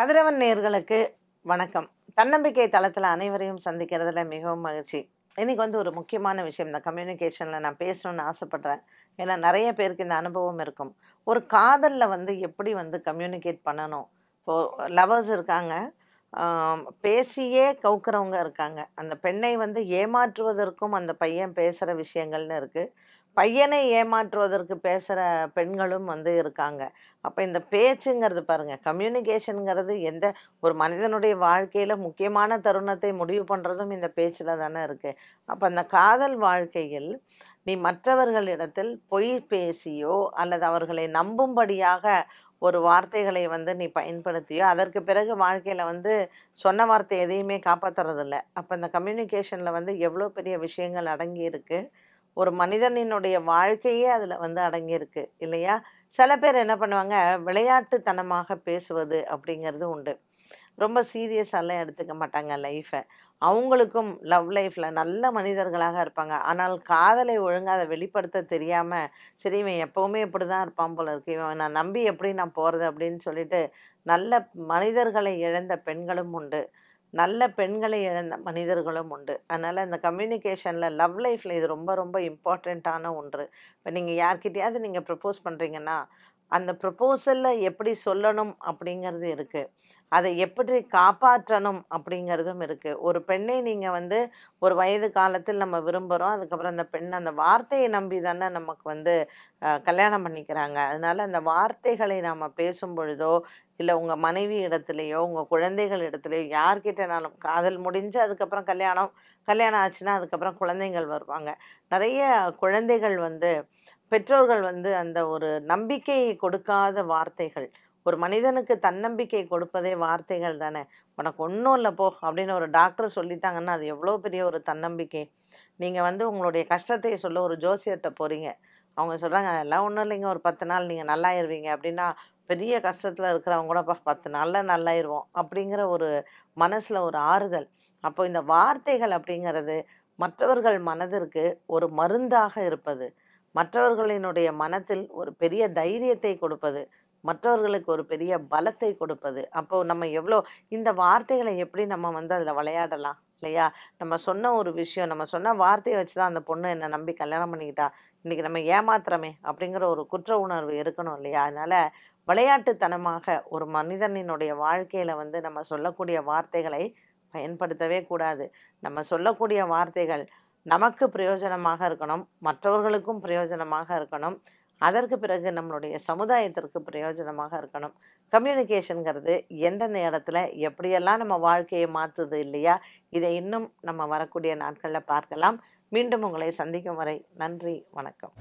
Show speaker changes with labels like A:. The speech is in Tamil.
A: கதிரவன் நேர்களுக்கு வணக்கம். தன்னம்பிக்கை தளத்தில் அனைவரையும் சந்திக்கிறதுல மிகவும் மகிழ்ச்சி. இன்னைக்கு வந்து ஒரு முக்கியமான விஷயம். இந்த கம்யூனிகேஷனில் நான் பேசணும்னு ஆசைப்பட்றேன். ஏன்னா நிறைய பேருக்கு இந்த அனுபவம் இருக்கும். ஒரு காதலில் வந்து எப்படி வந்து கம்யூனிகேட் பண்ணணும்? இப்போது லவர்ஸ் இருக்காங்க. பேசியே கவுக்கிறவங்க இருக்காங்க. அந்த பெண்ணை வந்து ஏமாற்றுவதற்கும் அந்த பையன் பேசுகிற விஷயங்கள்னு இருக்குது பையனை ஏமாற்றுவதற்கு பேசுகிற பெண்களும் வந்து இருக்காங்க. அப்போ இந்த பேச்சுங்கிறது பாருங்கள் கம்யூனிகேஷனுங்கிறது எந்த ஒரு மனிதனுடைய வாழ்க்கையில் முக்கியமான தருணத்தை முடிவு பண்ணுறதும் இந்த பேச்சில் தானே இருக்குது அப்போ அந்த காதல் வாழ்க்கையில் நீ மற்றவர்களிடத்தில் பொய் பேசியோ அல்லது அவர்களை நம்பும்படியாக ஒரு வார்த்தைகளை வந்து நீ பயன்படுத்தியோ அதற்கு பிறகு வாழ்க்கையில் வந்து சொன்ன வார்த்தை எதையுமே காப்பாற்றுறதில்ல அப்போ இந்த கம்யூனிகேஷனில் வந்து எவ்வளோ பெரிய விஷயங்கள் அடங்கி இருக்குது ஒரு மனிதனினுடைய வாழ்க்கையே அதில் வந்து அடங்கியிருக்கு இல்லையா? சில பேர் என்ன பண்ணுவாங்க விளையாட்டுத்தனமாக பேசுவது அப்படிங்கிறது உண்டு. ரொம்ப சீரியஸாலாம் எடுத்துக்க மாட்டாங்க லைஃப்பை அவங்களுக்கும் லவ் லைஃப்பில் நல்ல மனிதர்களாக இருப்பாங்க. ஆனால் காதலை ஒழுங்காக அதை வெளிப்படுத்த தெரியாமல் சரி இவன் எப்போவுமே இப்படி தான் இருப்பான் போல இருக்கு. இவன் நான் நம்பி எப்படி நான் போகிறது அப்படின்னு சொல்லிட்டு நல்ல மனிதர்களை இழந்த பெண்களும் உண்டு. நல்ல பெண்களை இழந்த மனிதர்களும் உண்டு. அதனால் இந்த கம்யூனிகேஷனில் லவ் லைஃப்பில் இது ரொம்ப ரொம்ப இம்பார்ட்டண்ட்டான ஒன்று. இப்போ நீங்கள் யார்கிட்டையாவது நீங்கள் ப்ரப்போஸ் பண்ணுறீங்கன்னா அந்த ப்ரப்போசலில் எப்படி சொல்லணும் அப்படிங்கிறது இருக்குது அதை எப்படி காப்பாற்றணும் அப்படிங்கிறதும் இருக்குது ஒரு பெண்ணை நீங்கள் வந்து ஒரு வயது காலத்தில் நம்ம விரும்புகிறோம் அதுக்கப்புறம் அந்த பெண் அந்த வார்த்தையை நம்பி தானே நமக்கு வந்து கல்யாணம் பண்ணிக்கிறாங்க. அதனால் அந்த வார்த்தைகளை நாம் பேசும் பொழுதோ இல்லை உங்கள் மனைவி இடத்துலையோ உங்கள் குழந்தைகள் இடத்துலையோ யார்கிட்டனாலும் காதல் முடிஞ்சு அதுக்கப்புறம் கல்யாணம் கல்யாணம் ஆச்சுன்னா அதுக்கப்புறம் குழந்தைகள் வருவாங்க. நிறைய குழந்தைகள் வந்து பெற்றோர்கள் வந்து அந்த ஒரு நம்பிக்கையை கொடுக்காத வார்த்தைகள் ஒரு மனிதனுக்கு தன்னம்பிக்கை கொடுப்பதே வார்த்தைகள் தானே. உனக்கு ஒன்றும் இல்லை போ அப்படின்னு ஒரு டாக்டர் சொல்லிட்டாங்கன்னா அது எவ்வளோ பெரிய ஒரு தன்னம்பிக்கை. நீங்கள் வந்து உங்களுடைய கஷ்டத்தை சொல்ல ஒரு ஜோசியர்கிட்ட போகிறீங்க அவங்க சொல்கிறாங்க அதெல்லாம் ஒன்றும் இல்லைங்க ஒரு பத்து நாள் நீங்கள் நல்லாயிருவீங்க. அப்படின்னா பெரிய கஷ்டத்தில் இருக்கிறவங்க கூட "பா, பத்து நாளில் நல்லாயிருவோம். அப்படிங்கிற ஒரு மனசில் ஒரு ஆறுதல். அப்போ இந்த வார்த்தைகள் அப்படிங்கிறது மற்றவர்கள் மனதிற்கு ஒரு மருந்தாக இருப்பது. மற்றவர்களினுடைய மனத்தில் ஒரு பெரிய தைரியத்தை கொடுப்பது மற்றவர்களுக்கு ஒரு பெரிய பலத்தை கொடுப்பது. அப்போ நம்ம எவ்வளோ இந்த வார்த்தைகளை எப்படி நம்ம வந்து அதில் விளையாடலாம் இல்லையா? நம்ம சொன்ன ஒரு விஷயம் நம்ம சொன்ன வார்த்தையை வச்சு தான் அந்த பொண்ணு என்னை நம்பி கல்யாணம் பண்ணிக்கிட்டா. இன்றைக்கி நம்ம ஏமாத்துறமே அப்படிங்கிற ஒரு குற்ற உணர்வு இருக்கணும் இல்லையா? அதனால் விளையாட்டுத்தனமாக ஒரு மனிதனினுடைய வாழ்க்கையில் வந்து நம்ம சொல்லக்கூடிய வார்த்தைகளை பயன்படுத்தவே கூடாது. நம்ம சொல்லக்கூடிய வார்த்தைகள் நமக்கு பிரயோஜனமாக இருக்கணும் மற்றவர்களுக்கும் பிரயோஜனமாக இருக்கணும் அதற்கு பிறகு நம்மளுடைய சமுதாயத்திற்கு பிரயோஜனமாக இருக்கணும். கம்யூனிகேஷனுங்கிறது எந்தெந்த இடத்துல எப்படியெல்லாம் நம்ம வாழ்க்கையை மாற்றுது இல்லையா இதை இன்னும் நம்ம வரக்கூடிய நாட்களில் பார்க்கலாம். மீண்டும் உங்களை சந்திக்கும் வரை நன்றி வணக்கம்.